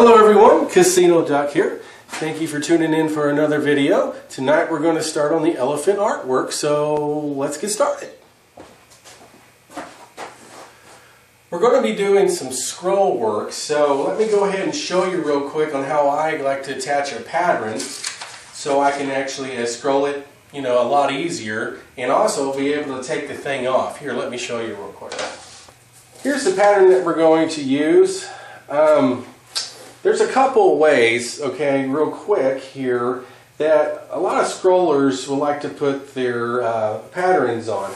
Hello everyone, Casino Duck here. Thank you for tuning in for another video. Tonight we're going to start on the elephant artwork, so let's get started. We're going to be doing some scroll work, so let me go ahead and show you real quick on how I like to attach a pattern so I can actually uh, scroll it you know, a lot easier and also be able to take the thing off. Here, let me show you real quick. Here's the pattern that we're going to use. Um, there's a couple ways, okay, real quick here, that a lot of scrollers will like to put their uh, patterns on.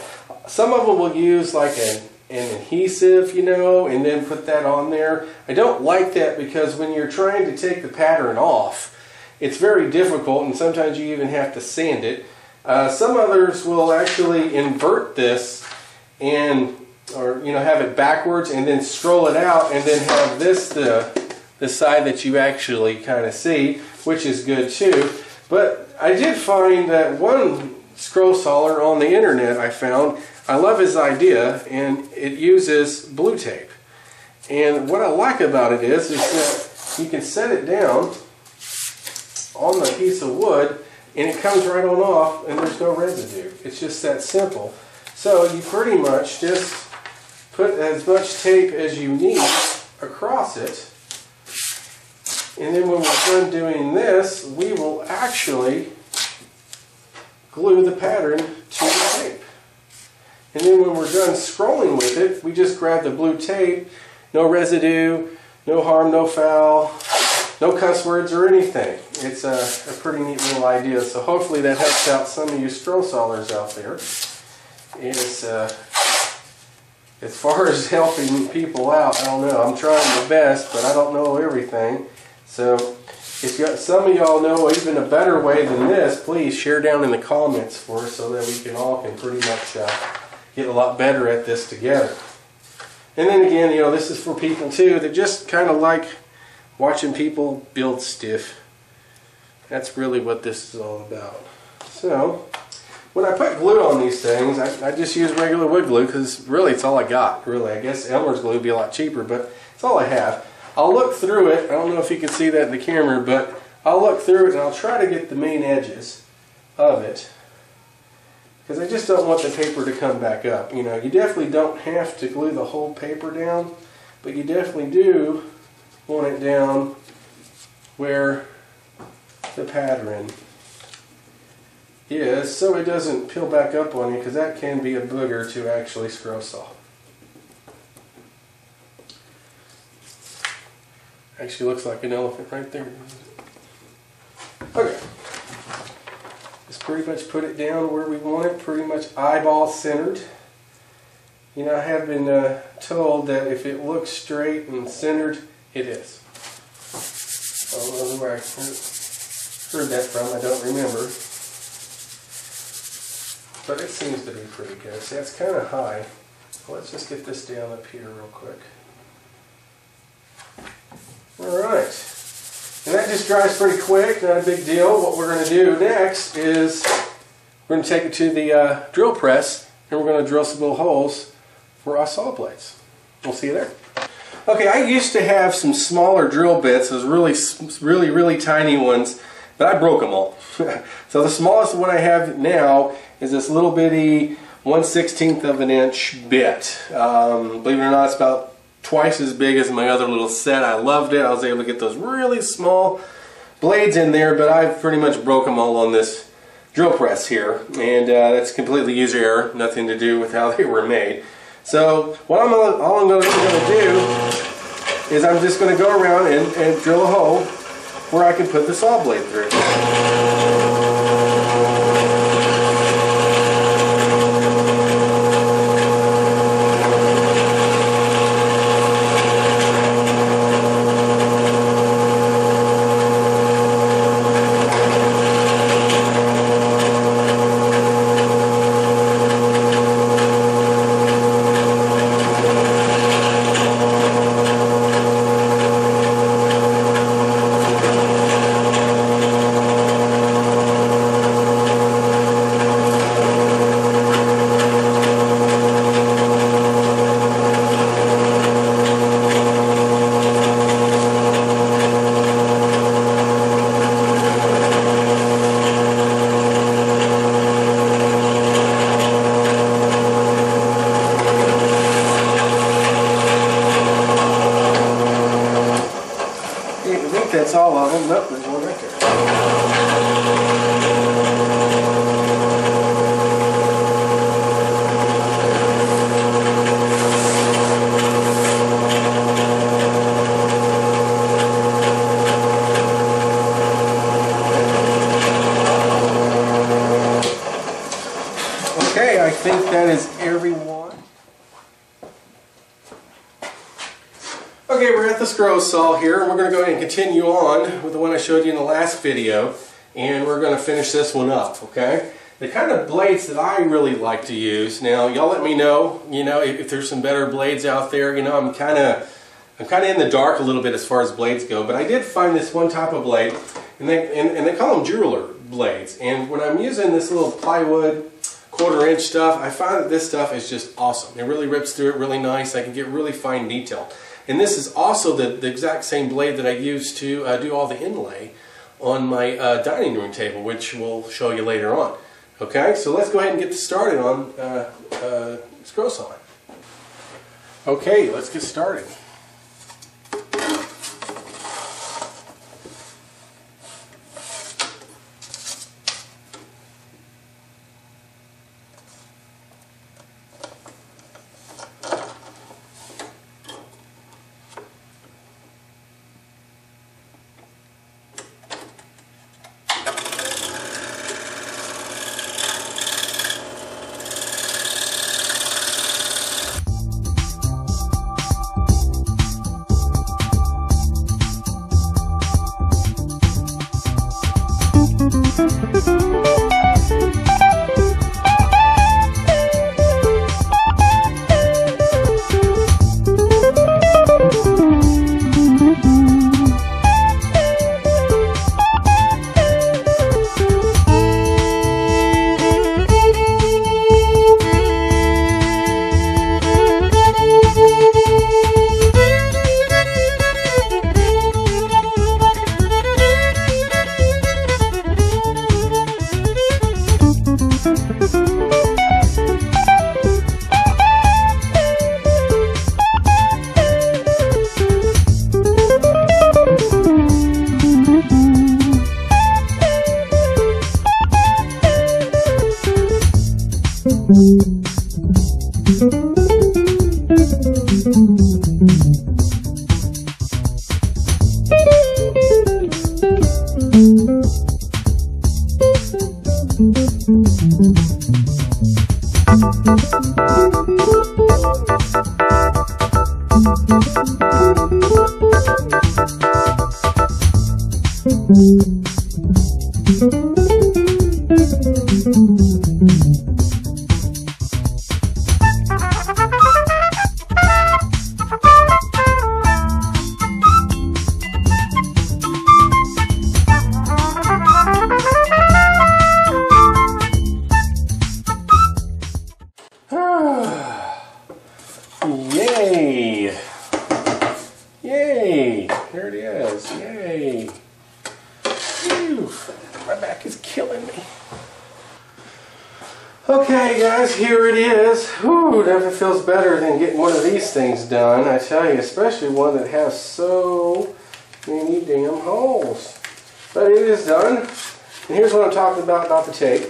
Some of them will use like an, an adhesive, you know, and then put that on there. I don't like that because when you're trying to take the pattern off, it's very difficult and sometimes you even have to sand it. Uh, some others will actually invert this and or you know have it backwards and then scroll it out and then have this the the side that you actually kind of see which is good too but I did find that one scroll sawer on the internet I found I love his idea and it uses blue tape and what I like about it is is that you can set it down on the piece of wood and it comes right on off and there's no residue. It's just that simple. So you pretty much just put as much tape as you need across it and then when we're done doing this we will actually glue the pattern to the tape. And then when we're done scrolling with it we just grab the blue tape, no residue, no harm, no foul, no cuss words or anything. It's a, a, pretty neat little idea. So hopefully that helps out some of you scroll sawers out there. It's, uh, as far as helping people out, I don't know. I'm trying my best, but I don't know everything. So if some of y'all know even a better way than this, please share down in the comments for us so that we can all can pretty much uh, get a lot better at this together. And then again, you know, this is for people too that just kind of like watching people build stiff. That's really what this is all about. So, when I put glue on these things, I, I just use regular wood glue because really it's all I got, really. I guess Elmer's glue would be a lot cheaper, but it's all I have. I'll look through it. I don't know if you can see that in the camera, but I'll look through it and I'll try to get the main edges of it because I just don't want the paper to come back up. You know, you definitely don't have to glue the whole paper down, but you definitely do want it down where the pattern is so it doesn't peel back up on you because that can be a booger to actually scroll saw. Actually looks like an elephant right there. Okay. Just pretty much put it down where we want it, pretty much eyeball centered. You know, I have been uh, told that if it looks straight and centered, it is. I don't know where I heard that from, I don't remember. But it seems to be pretty good. See, that's kind of high. Let's just get this down up here real quick. Alright. And that just dries pretty quick, not a big deal. What we're going to do next is we're going to take it to the uh, drill press and we're going to drill some little holes for our saw blades. We'll see you there. Okay, I used to have some smaller drill bits, those really, really, really tiny ones, but I broke them all. so the smallest one I have now is this little bitty 1 16th of an inch bit. Um, believe it or not, it's about twice as big as my other little set. I loved it. I was able to get those really small blades in there, but I've pretty much broke them all on this drill press here. And uh, that's completely user error, nothing to do with how they were made. So what I'm all I'm going to do is I'm just going to go around and, and drill a hole where I can put the saw blade through. Them. Nope, there's one right there. Okay, I think that is everyone. Scroll saw here, and we're going to go ahead and continue on with the one I showed you in the last video, and we're going to finish this one up, okay? The kind of blades that I really like to use, now y'all let me know, you know, if, if there's some better blades out there, you know, I'm kind of I'm kind of in the dark a little bit as far as blades go, but I did find this one type of blade, and they, and, and they call them jeweler blades, and when I'm using this little plywood quarter inch stuff, I find that this stuff is just awesome. It really rips through it really nice. I can get really fine detail. And this is also the, the exact same blade that I use to uh, do all the inlay on my uh, dining room table, which we'll show you later on. Okay, so let's go ahead and get started on uh, uh, scroll sawing. Okay, let's get started. Yay! Never feels better than getting one of these things done. I tell you, especially one that has so many damn holes. But it is done. And here's what I'm talking about about the tape.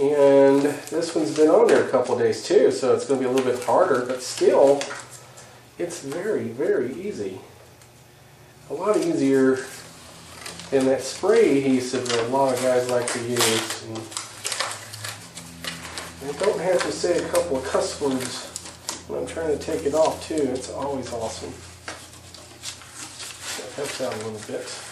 And this one's been on there a couple days too, so it's going to be a little bit harder, but still, it's very, very easy. A lot easier than that spray adhesive that a lot of guys like to use. I don't have to say a couple of cuss words when I'm trying to take it off too. It's always awesome. That helps out a little bit.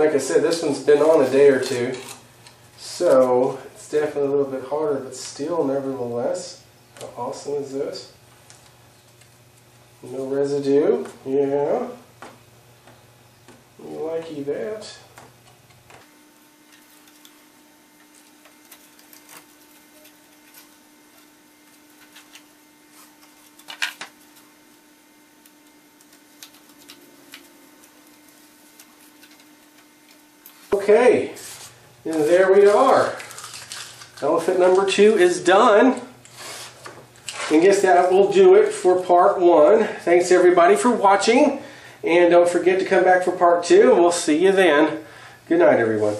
Like I said, this one's been on a day or two, so it's definitely a little bit harder, but still, nevertheless, how awesome is this? No residue, yeah. You likey that. Okay, and there we are. Elephant number two is done. And guess that will do it for part one. Thanks everybody for watching. And don't forget to come back for part two, and we'll see you then. Good night, everyone.